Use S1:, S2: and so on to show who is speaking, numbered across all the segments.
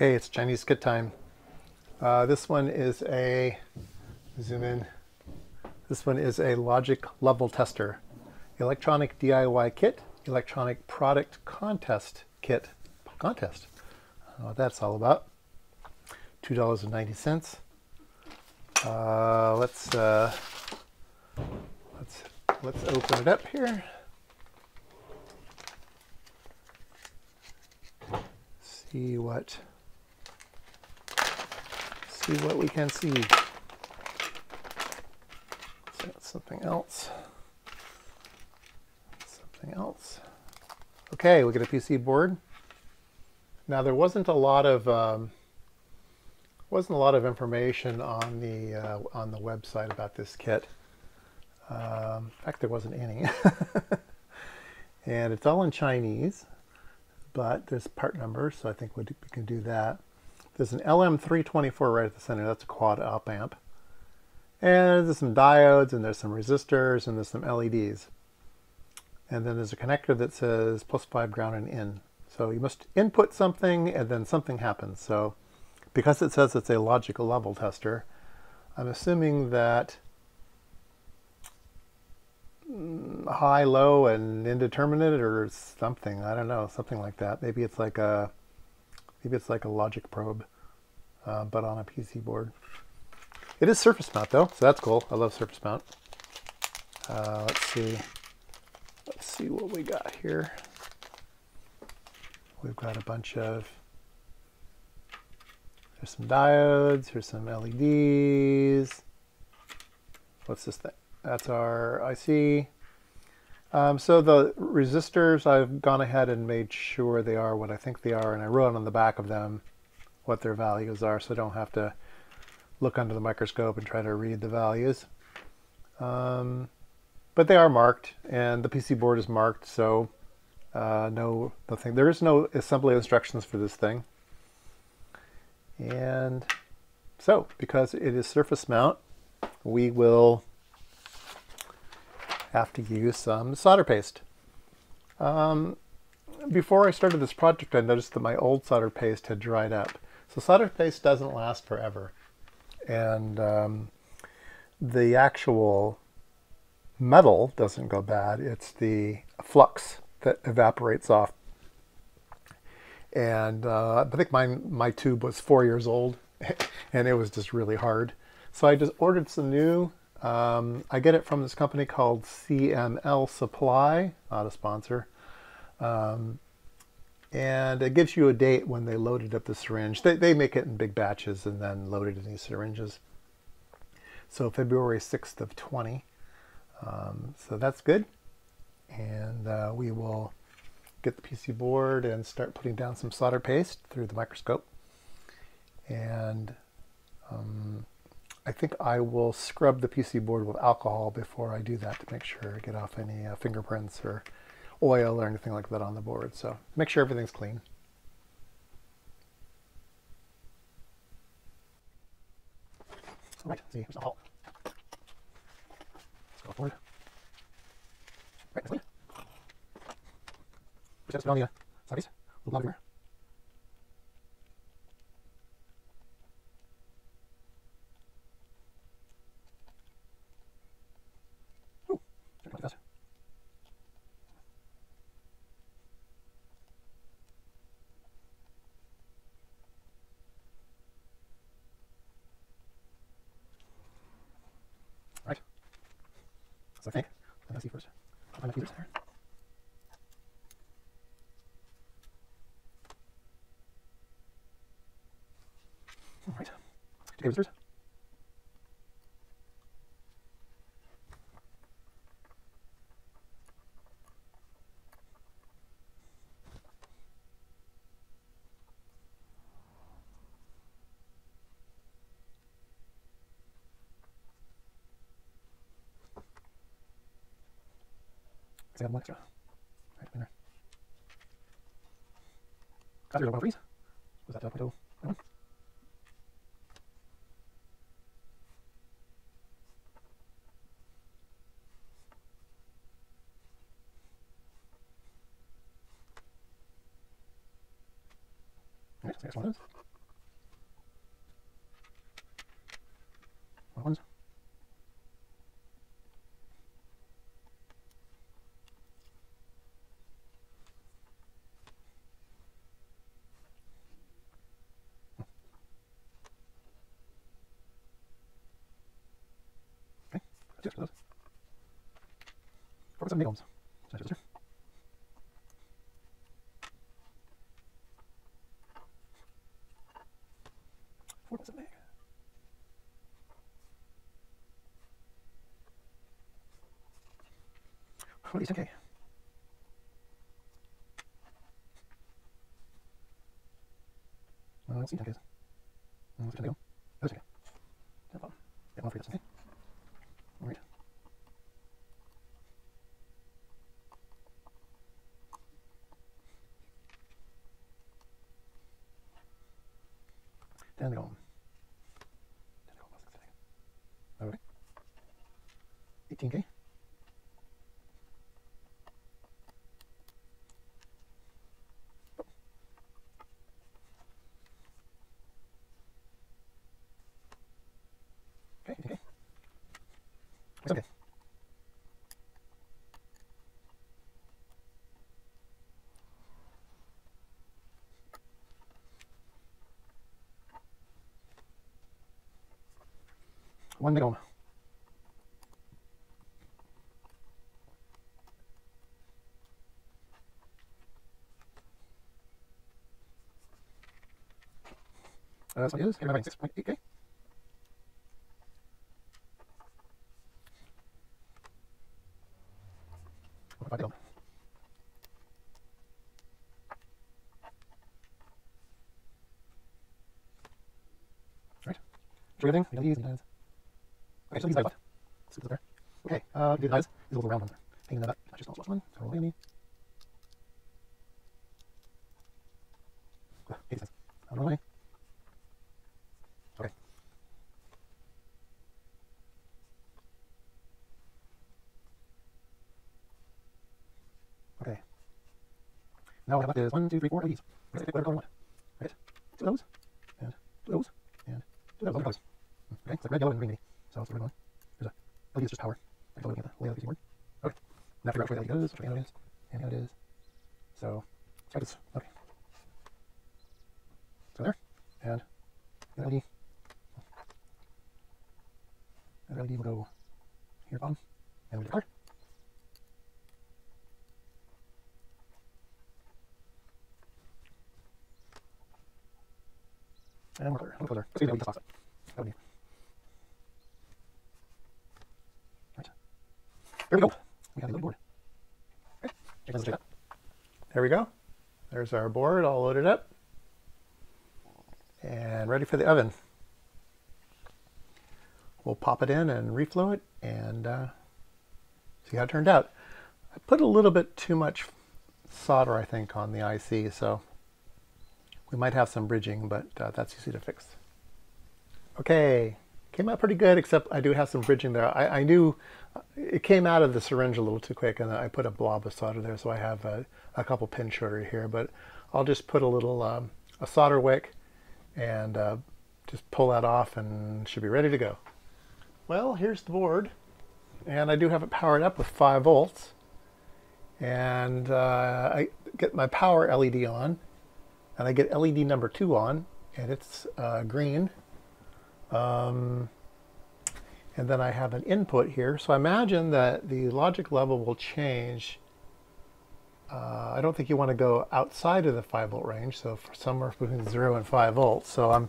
S1: Okay, it's Chinese kit time. Uh, this one is a, zoom in, this one is a logic level tester. Electronic DIY kit, electronic product contest kit. Contest. What that's all about. $2.90. Uh, let's, uh, let's, let's open it up here. See what see what we can see. So something else. Something else. Okay, we get a PC board. Now there wasn't a lot of um, wasn't a lot of information on the uh, on the website about this kit. Um, in fact, there wasn't any. and it's all in Chinese, but there's part numbers, so I think we can do that. There's an LM324 right at the center. That's a quad op amp. And there's some diodes, and there's some resistors, and there's some LEDs. And then there's a connector that says plus 5 ground and in. So you must input something, and then something happens. So because it says it's a logical level tester, I'm assuming that mm, high, low, and indeterminate or something. I don't know, something like that. Maybe it's like a maybe it's like a logic probe uh, but on a PC board. It is surface mount though, so that's cool. I love surface mount. Uh, let's see. Let's see what we got here. We've got a bunch of. There's some diodes. Here's some LEDs. What's this thing? That's our IC. Um, so the resistors, I've gone ahead and made sure they are what I think they are, and I wrote on the back of them what their values are so I don't have to look under the microscope and try to read the values. Um, but they are marked and the PC board is marked so uh, no nothing. There is no assembly instructions for this thing. And so because it is surface mount we will have to use some solder paste. Um, before I started this project I noticed that my old solder paste had dried up. So solder paste doesn't last forever. And um, the actual metal doesn't go bad. It's the flux that evaporates off. And uh, I think my, my tube was four years old and it was just really hard. So I just ordered some new. Um, I get it from this company called CML Supply, not a sponsor. Um, and it gives you a date when they loaded up the syringe. They, they make it in big batches and then load it in these syringes. So February 6th of 20. Um, so that's good. And uh, we will get the PC board and start putting down some solder paste through the microscope. And um, I think I will scrub the PC board with alcohol before I do that to make sure I get off any uh, fingerprints or oil or anything like that on the board. So make sure everything's clean. All right, see, there's a halt. Let's go forward. Right, next one. Push that on the uh, side piece. A So I think, let me see first. I'll find my feeders there. All right. Visitors. I have one extra. Right, in there. Was that 0.0? No. Alright, so next one of those. What is 10k? Uh, let's see, 10k is. Uh, let's 10 go. That's okay. No problem. Yeah, one for you, that's okay. Stenegholm. Stenegholm, 18K. One to go. Uh, so it is. Here, 6.8k. What don't? Right. Do everything. We gotta use these. Okay, so these guys left. This there. Okay, uh, do the eyes. These little round ones. Hanging that up. I just lost one. So roll. Hey, these guys. Out of the way. Okay. Okay. Now what I have left is one, two, three, four LEDs. We're gonna pick whatever color we want. Right? Two of those, and two of those, and two of those other colors. Okay, it's red, yellow, and green maybe. The red one. There's a LED is just power. I can go looking at the layout of the board. Okay. Now figure out which way LED goes, which way anode is, and anode is. So, let's try this. Okay. So there, and the LED. The LED will go here bottom, and we'll get color. And color. More color. Let's see the LED spots. That would be. There we go. We have a board. Okay. Check this out. There we go. There's our board all loaded up and ready for the oven. We'll pop it in and reflow it and uh, see how it turned out. I put a little bit too much solder, I think, on the IC, so we might have some bridging, but uh, that's easy to fix. Okay, came out pretty good, except I do have some bridging there. I, I, knew it came out of the syringe a little too quick, and I put a blob of solder there, so I have a, a couple pin shorter here, but I'll just put a little um, a solder wick and uh, just pull that off and should be ready to go. Well, here's the board, and I do have it powered up with 5 volts, and uh, I get my power LED on, and I get LED number 2 on, and it's uh, green. Um, and then I have an input here, so I imagine that the logic level will change. Uh, I don't think you want to go outside of the 5 volt range, so for somewhere between 0 and 5 volts. So I'm,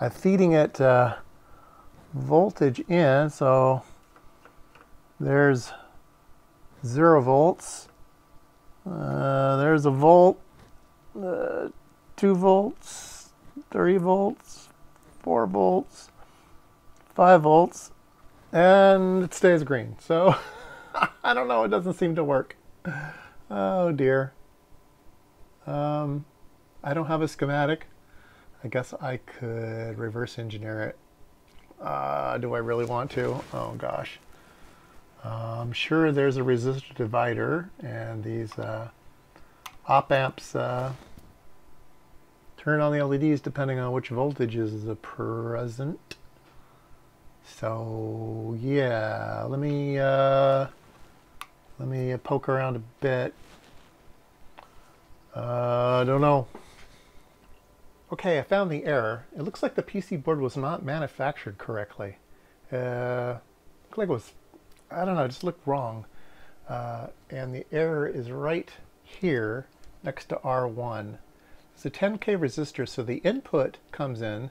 S1: I'm feeding it uh, voltage in, so there's 0 volts, uh, there's a volt, uh, 2 volts, 3 volts, 4 volts, 5 volts, and it stays green. So I don't know, it doesn't seem to work. Oh dear. Um, I don't have a schematic. I guess I could reverse engineer it. Uh, do I really want to? Oh gosh. Uh, I'm sure there's a resistor divider and these uh, op amps uh, turn on the LEDs depending on which voltage is present. So yeah, let me uh, let me poke around a bit. Uh, I don't know. Okay, I found the error. It looks like the PC board was not manufactured correctly. Uh, like it was I don't know, just looked wrong. Uh, and the error is right here next to R1. It's a 10K resistor, so the input comes in,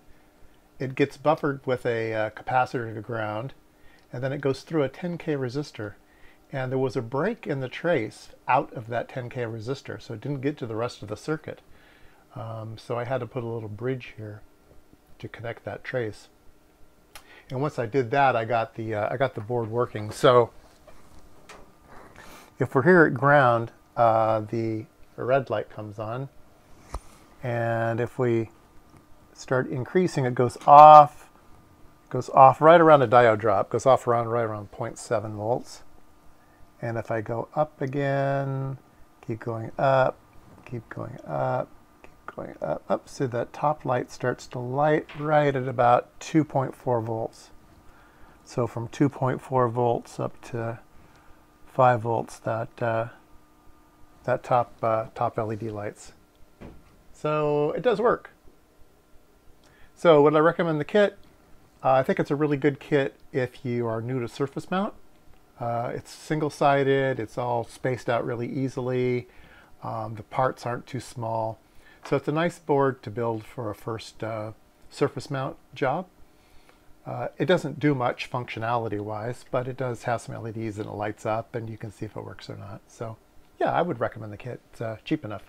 S1: it gets buffered with a uh, capacitor to ground, and then it goes through a 10K resistor. And there was a break in the trace out of that 10K resistor, so it didn't get to the rest of the circuit. Um, so I had to put a little bridge here to connect that trace. And once I did that, I got the uh, I got the board working. So if we're here at ground, uh, the red light comes on, and if we start increasing, it goes off, goes off right around a diode drop, goes off around right around 0.7 volts. And if I go up again, keep going up, keep going up, keep going up, up, so that top light starts to light right at about 2.4 volts. So from 2.4 volts up to 5 volts, that uh, that top uh, top LED lights. So it does work. So would I recommend the kit? Uh, I think it's a really good kit if you are new to surface mount. Uh, it's single-sided, it's all spaced out really easily, um, the parts aren't too small. So it's a nice board to build for a first uh, surface mount job. Uh, it doesn't do much functionality-wise, but it does have some LEDs and it lights up and you can see if it works or not. So yeah, I would recommend the kit. It's uh, cheap enough.